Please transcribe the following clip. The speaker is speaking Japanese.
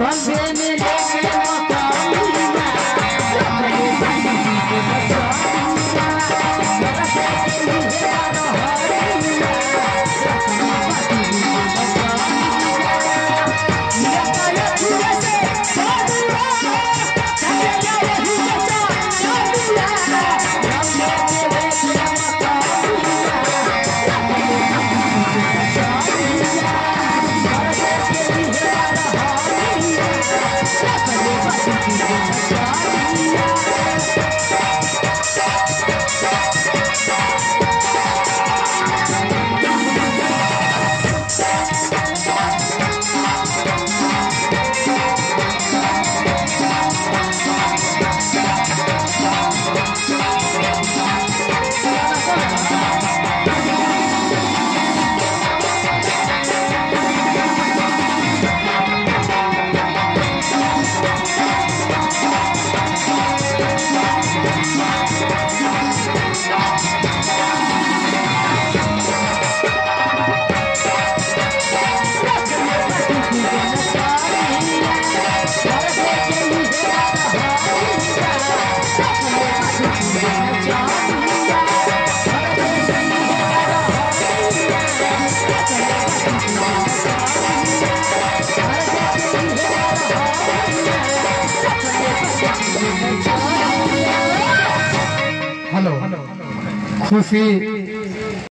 One の個性